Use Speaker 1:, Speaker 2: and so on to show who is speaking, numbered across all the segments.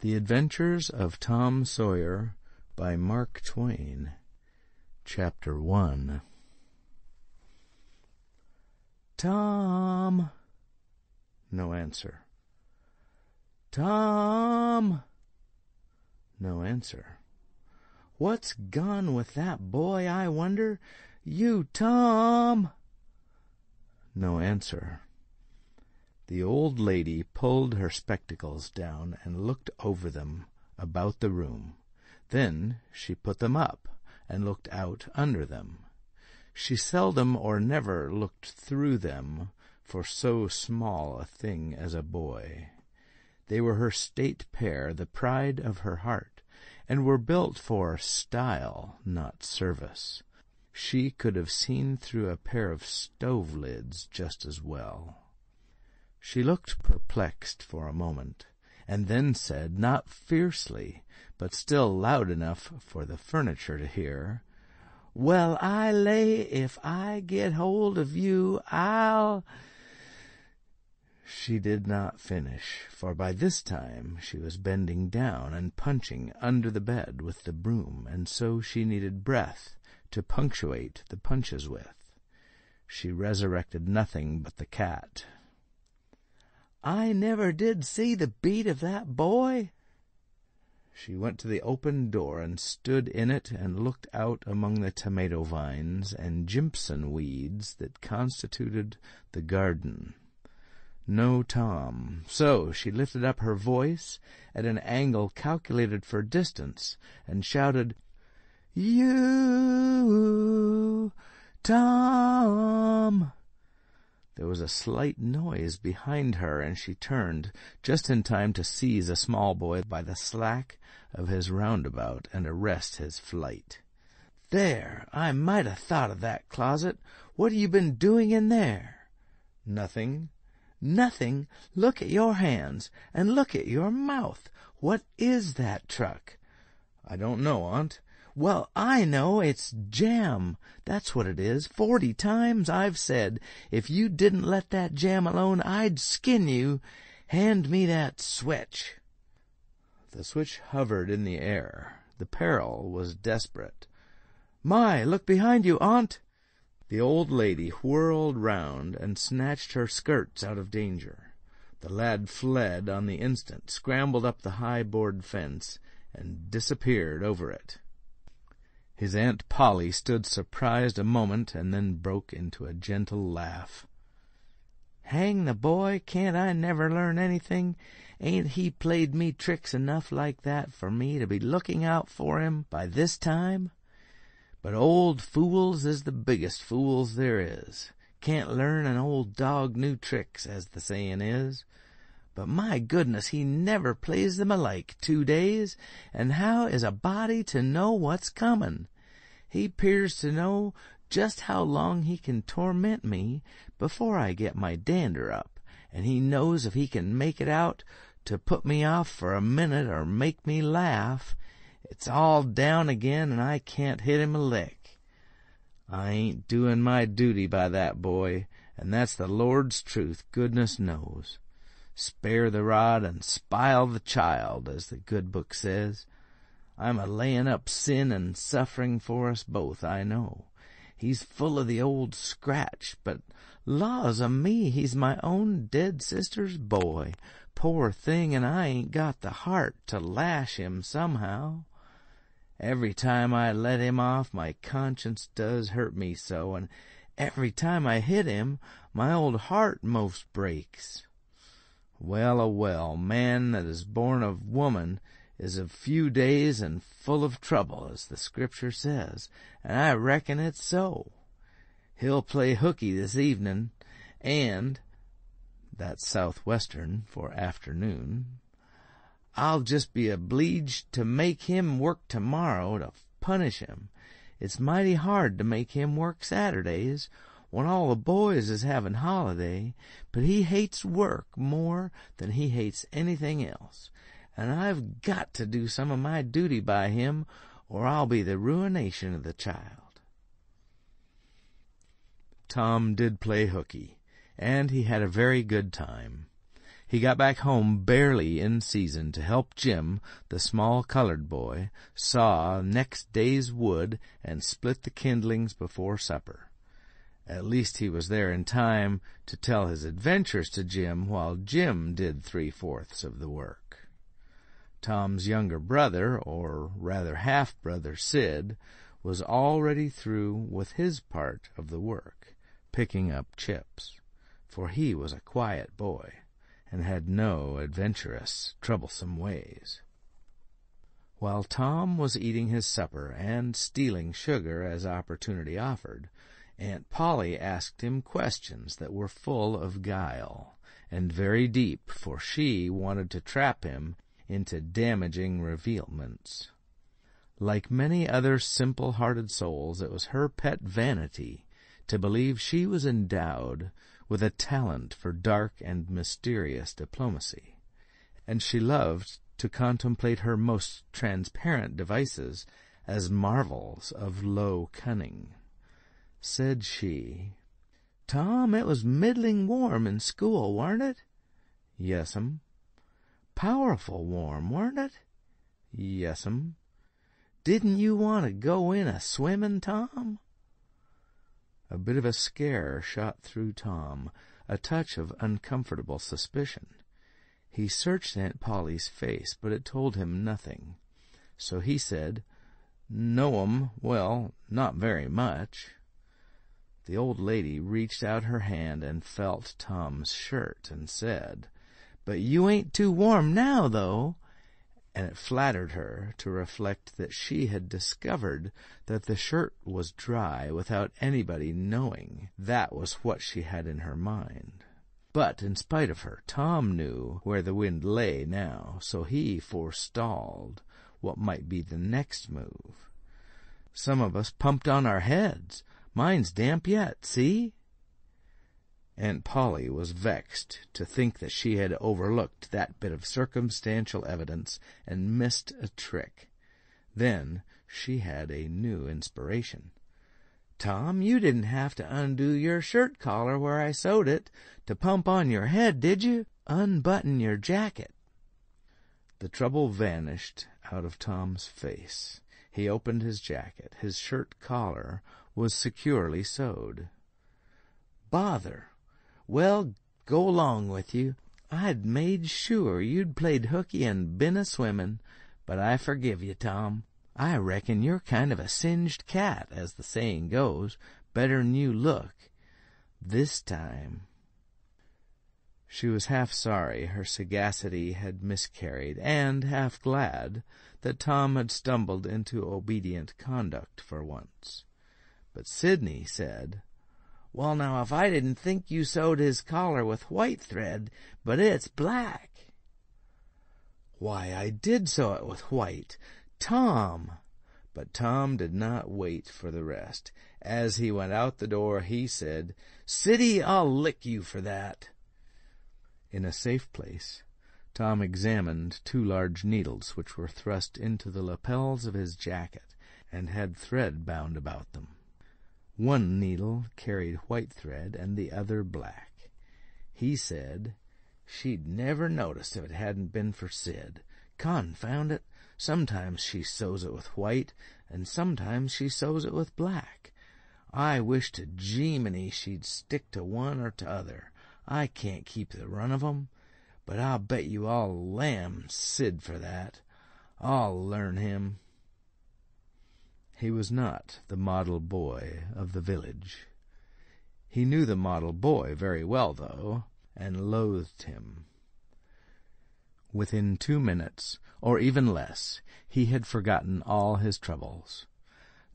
Speaker 1: The Adventures of Tom Sawyer by Mark Twain Chapter 1 Tom! No answer. Tom! No answer. What's gone with that boy, I wonder? You, Tom! No answer. The old lady pulled her spectacles down and looked over them about the room. Then she put them up and looked out under them. She seldom or never looked through them for so small a thing as a boy. They were her state pair, the pride of her heart, and were built for style, not service. She could have seen through a pair of stove lids just as well. She looked perplexed for a moment, and then said, not fiercely, but still loud enough for the furniture to hear, "Well, I lay if I get hold of you, I'll—" She did not finish, for by this time she was bending down and punching under the bed with the broom, and so she needed breath to punctuate the punches with. She resurrected nothing but the cat. I never did see the beat of that boy. She went to the open door and stood in it and looked out among the tomato vines and jimpson weeds that constituted the garden. No Tom. So she lifted up her voice at an angle calculated for distance and shouted, You, Tom! There was a slight noise behind her, and she turned, just in time to seize a small boy by the slack of his roundabout and arrest his flight. There! I might have thought of that closet. What have you been doing in there? Nothing. Nothing? Look at your hands, and look at your mouth. What is that truck? I don't know, aunt. Well, I know. It's jam. That's what it is. Forty times I've said, if you didn't let that jam alone, I'd skin you. Hand me that switch. The switch hovered in the air. The peril was desperate. My, look behind you, aunt! The old lady whirled round and snatched her skirts out of danger. The lad fled on the instant, scrambled up the high board fence, and disappeared over it. His Aunt Polly stood surprised a moment and then broke into a gentle laugh. Hang the boy, can't I never learn anything? Ain't he played me tricks enough like that for me to be looking out for him by this time? But old fools is the biggest fools there is. Can't learn an old dog new tricks, as the sayin' is. But my goodness, he never plays them alike two days, and how is a body to know what's comin'? He 'pears to know just how long he can torment me before I get my dander up, and he knows if he can make it out to put me off for a minute or make me laugh, it's all down again and I can't hit him a lick. I ain't doin' my duty by that boy, and that's the Lord's truth, goodness knows. Spare the rod and spile the child, as the good book says. I'm a layin' up sin and suffering for us both, I know. He's full of the old scratch, but laws o' me, he's my own dead sister's boy. Poor thing, and I ain't got the heart to lash him somehow. Every time I let him off, my conscience does hurt me so, and every time I hit him, my old heart most breaks. Well a well, man that is born of woman is of few days and full of trouble, as the Scripture says, and I reckon it's so. He'll play hooky this evening, and that's southwestern for afternoon. I'll just be obleeged to make him work tomorrow to punish him. It's mighty hard to make him work Saturdays, when all the boys is having holiday, but he hates work more than he hates anything else, and I've got to do some of my duty by him, or I'll be the ruination of the child. Tom did play hooky, and he had a very good time. He got back home barely in season to help Jim, the small colored boy, saw next day's wood and split the kindlings before supper. At least he was there in time to tell his adventures to Jim while Jim did three-fourths of the work. Tom's younger brother, or rather half-brother Sid, was already through with his part of the work, picking up chips, for he was a quiet boy and had no adventurous, troublesome ways. While Tom was eating his supper and stealing sugar as opportunity offered, Aunt Polly asked him questions that were full of guile and very deep, for she wanted to trap him into damaging revealments. Like many other simple-hearted souls, it was her pet vanity to believe she was endowed with a talent for dark and mysterious diplomacy, and she loved to contemplate her most transparent devices as marvels of low cunning. Said she, Tom, it was middling warm in school, warn't it? Yes'm. Um. Powerful warm, warn't it? Yes'm. Um. Didn't you want to go in a swimmin', Tom? A bit of a scare shot through Tom, a touch of uncomfortable suspicion. He searched Aunt Polly's face, but it told him nothing. So he said, No'm, um, well, not very much. The old lady reached out her hand and felt Tom's shirt and said, But you ain't too warm now, though and it flattered her to reflect that she had discovered that the shirt was dry without anybody knowing that was what she had in her mind. But in spite of her, Tom knew where the wind lay now, so he forestalled what might be the next move. Some of us pumped on our heads. Mine's damp yet, see? Aunt Polly was vexed to think that she had overlooked that bit of circumstantial evidence and missed a trick. Then she had a new inspiration. Tom, you didn't have to undo your shirt collar where I sewed it to pump on your head, did you? Unbutton your jacket. The trouble vanished out of Tom's face. He opened his jacket. His shirt collar was securely sewed. Bother! Well, go along with you. I'd made sure you'd played hooky and been a swimmin', but I forgive you, Tom. I reckon you're kind of a singed cat, as the saying goes, better'n you look. This time. She was half sorry her sagacity had miscarried, and half glad that Tom had stumbled into obedient conduct for once. But Sidney said, well, now, if I didn't think you sewed his collar with white thread, but it's black. Why, I did sew it with white. Tom! But Tom did not wait for the rest. As he went out the door, he said, Siddy, I'll lick you for that. In a safe place, Tom examined two large needles which were thrust into the lapels of his jacket and had thread bound about them. One needle carried white thread and the other black. He said she'd never noticed if it hadn't been for Sid. Confound it! Sometimes she sews it with white, and sometimes she sews it with black. I wish to Gemini she'd stick to one or t'other. I can't keep the run of 'em, but I'll bet you I'll lamb Sid for that. I'll learn him. He was not the model boy of the village. He knew the model boy very well, though, and loathed him. Within two minutes, or even less, he had forgotten all his troubles.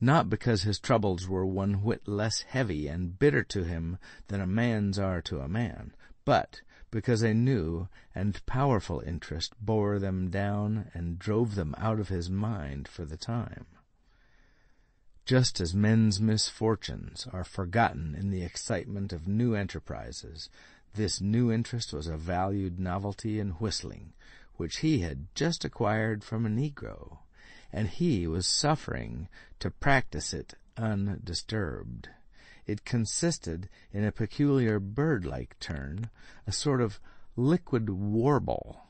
Speaker 1: Not because his troubles were one whit less heavy and bitter to him than a man's are to a man, but because a new and powerful interest bore them down and drove them out of his mind for the time. Just as men's misfortunes are forgotten in the excitement of new enterprises, this new interest was a valued novelty in whistling, which he had just acquired from a Negro, and he was suffering to practice it undisturbed. It consisted in a peculiar bird-like turn, a sort of liquid warble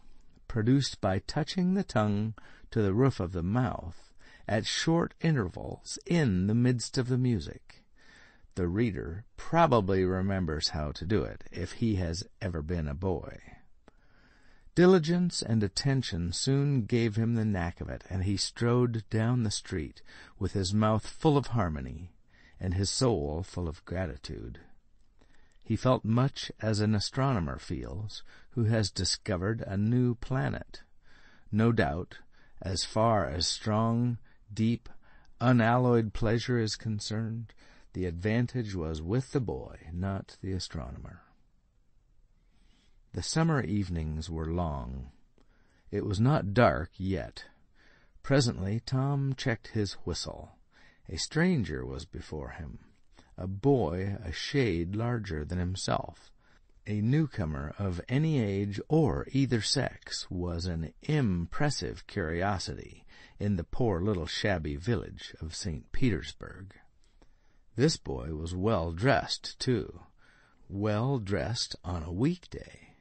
Speaker 1: produced by touching the tongue to the roof of the mouth at short intervals in the midst of the music. The reader probably remembers how to do it if he has ever been a boy. Diligence and attention soon gave him the knack of it, and he strode down the street with his mouth full of harmony and his soul full of gratitude. He felt much as an astronomer feels who has discovered a new planet. No doubt, as far as strong, deep, unalloyed pleasure is concerned, the advantage was with the boy, not the astronomer. The summer evenings were long. It was not dark yet. Presently Tom checked his whistle. A stranger was before him, a boy a shade larger than himself. A newcomer of any age or either sex was an impressive curiosity in the poor little shabby village of St. Petersburg. This boy was well dressed, too. Well dressed on a weekday.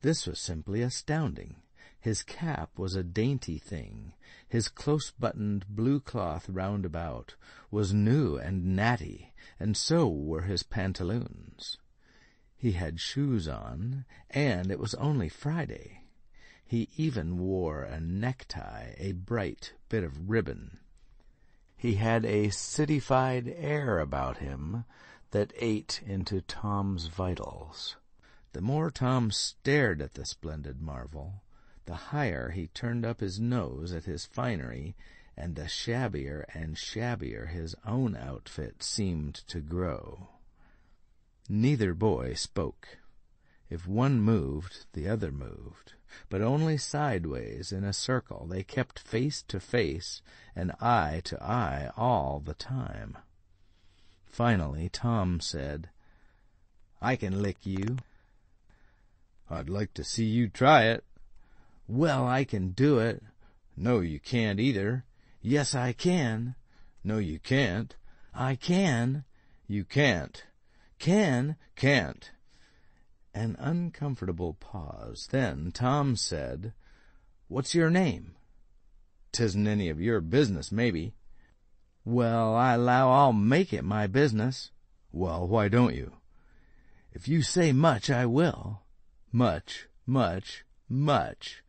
Speaker 1: This was simply astounding. His cap was a dainty thing. His close-buttoned blue cloth roundabout was new and natty, and so were his pantaloons. He had shoes on, and it was only Friday. He even wore a necktie, a bright bit of ribbon. He had a cityfied air about him that ate into Tom's vitals. The more Tom stared at the splendid marvel, the higher he turned up his nose at his finery, and the shabbier and shabbier his own outfit seemed to grow. Neither boy spoke. If one moved, the other moved, but only sideways in a circle. They kept face to face and eye to eye all the time. Finally Tom said, I can lick you.
Speaker 2: I'd like to see you try it,
Speaker 1: well, I can do it.
Speaker 2: No, you can't either.
Speaker 1: Yes, I can.
Speaker 2: No, you can't.
Speaker 1: I can.
Speaker 2: You can't.
Speaker 1: Can.
Speaker 2: Can't.
Speaker 1: An uncomfortable pause. Then Tom said, What's your name?
Speaker 2: Tisn't any of your business, maybe.
Speaker 1: Well, I allow I'll make it my business.
Speaker 2: Well, why don't you?
Speaker 1: If you say much, I will.
Speaker 2: Much, much, much.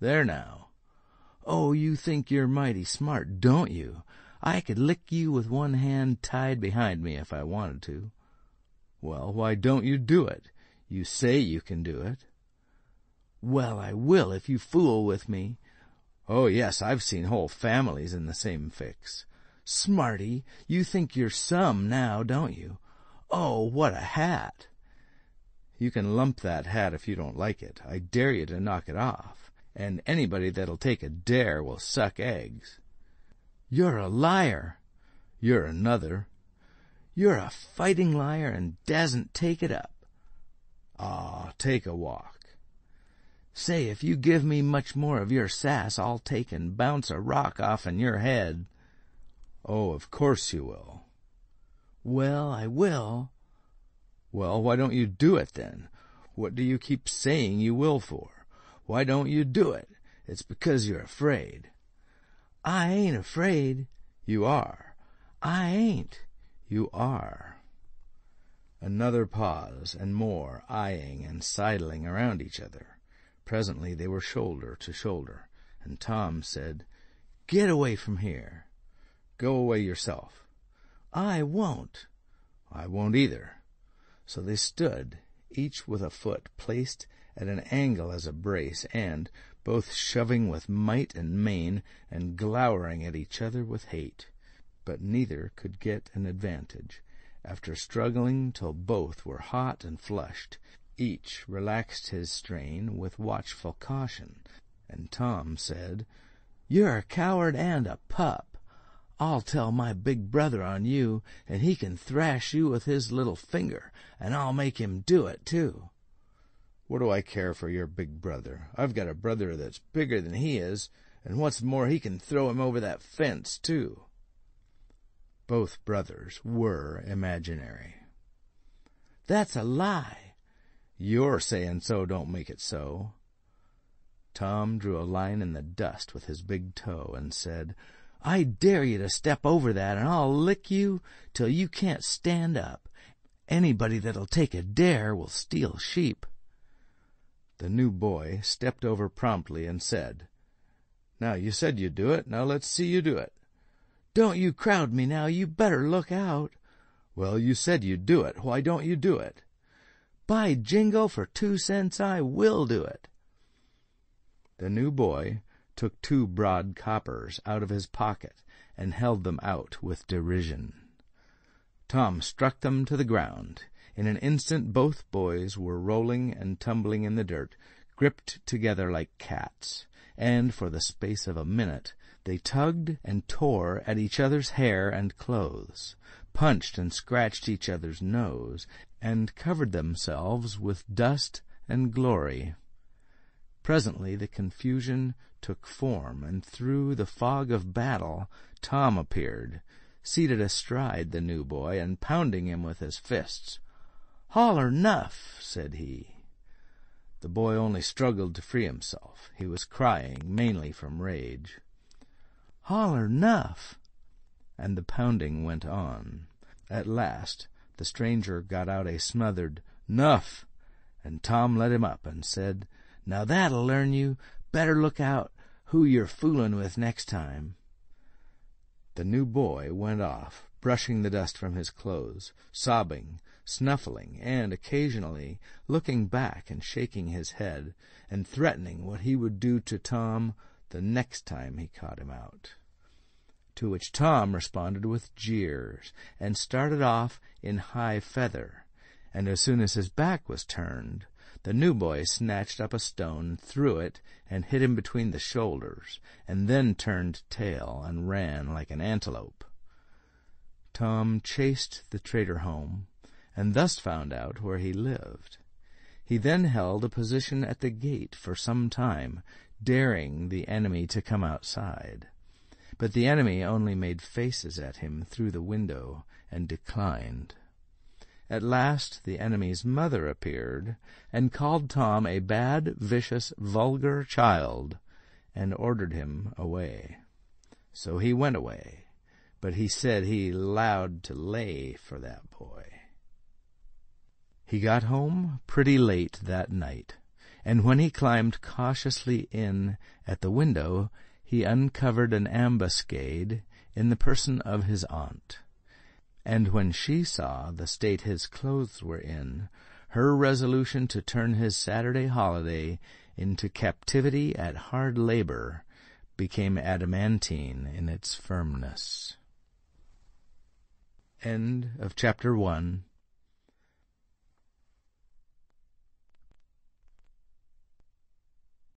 Speaker 1: There now. Oh, you think you're mighty smart, don't you? I could lick you with one hand tied behind me if I wanted to.
Speaker 2: Well, why don't you do it? You say you can do it.
Speaker 1: Well, I will if you fool with me.
Speaker 2: Oh, yes, I've seen whole families in the same fix.
Speaker 1: Smarty, you think you're some now, don't you? Oh, what a hat!
Speaker 2: You can lump that hat if you don't like it. I dare you to knock it off and anybody that'll take a dare will suck eggs.
Speaker 1: You're a liar.
Speaker 2: You're another.
Speaker 1: You're a fighting liar and dasn't take it up.
Speaker 2: Ah, take a walk.
Speaker 1: Say, if you give me much more of your sass, I'll take and bounce a rock off'n your head.
Speaker 2: Oh, of course you will.
Speaker 1: Well, I will.
Speaker 2: Well, why don't you do it then? What do you keep saying you will for? Why don't you do it? It's because you're afraid.
Speaker 1: I ain't afraid.
Speaker 2: You are.
Speaker 1: I ain't.
Speaker 2: You are. Another pause, and more eyeing and sidling around each other. Presently they were shoulder to shoulder, and Tom said, Get away from here. Go away yourself.
Speaker 1: I won't.
Speaker 2: I won't either. So they stood, each with a foot placed at an angle as a brace, and, both shoving with might and main, and glowering at each other with hate. But neither could get an advantage. After struggling till both were hot and flushed, each relaxed his strain with watchful caution, and Tom said,
Speaker 1: You're a coward and a pup. I'll tell my big brother on you, and he can thrash you with his little finger, and I'll make him do it, too.
Speaker 2: What do I care for your big brother? I've got a brother that's bigger than he is, and what's more, he can throw him over that fence, too. Both brothers were imaginary.
Speaker 1: That's a lie.
Speaker 2: Your saying so don't make it so. Tom drew a line in the dust with his big toe and said, I dare you to step over that and I'll lick you till you can't stand up. Anybody that'll take a dare will steal sheep. The new boy stepped over promptly and said, Now you said you'd do it, now let's see you do it.
Speaker 1: Don't you crowd me now, you better look out.
Speaker 2: Well, you said you'd do it, why don't you do it?
Speaker 1: By jingo, for two cents I will do it.
Speaker 2: The new boy took two broad coppers out of his pocket and held them out with derision. Tom struck them to the ground. In an instant both boys were rolling and tumbling in the dirt, gripped together like cats, and for the space of a minute they tugged and tore at each other's hair and clothes, punched and scratched each other's nose, and covered themselves with dust and glory. Presently the confusion took form, and through the fog of battle Tom appeared, seated astride the new boy and pounding him with his fists.
Speaker 1: Holler nuff, said he.
Speaker 2: The boy only struggled to free himself. He was crying, mainly from rage.
Speaker 1: Holler nuff.
Speaker 2: And the pounding went on. At last the stranger got out a smothered "Nuff," and Tom let him up and said,
Speaker 1: now that'll learn you. Better look out who you're foolin' with next time.
Speaker 2: The new boy went off, brushing the dust from his clothes, sobbing, snuffling, and occasionally looking back and shaking his head, and threatening what he would do to Tom the next time he caught him out. To which Tom responded with jeers, and started off in high feather, and as soon as his back was turned, the new boy snatched up a stone, threw it, and hit him between the shoulders, and then turned tail and ran like an antelope. Tom chased the traitor home, and thus found out where he lived. He then held a position at the gate for some time, daring the enemy to come outside. But the enemy only made faces at him through the window and declined. At last the enemy's mother appeared, and called Tom a bad, vicious, vulgar child, and ordered him away. So he went away, but he said he lowed to lay for that boy. He got home pretty late that night, and when he climbed cautiously in at the window, he uncovered an ambuscade in the person of his aunt. And when she saw the state his clothes were in, her resolution to turn his Saturday holiday into captivity at hard labor became adamantine in its firmness. End of chapter one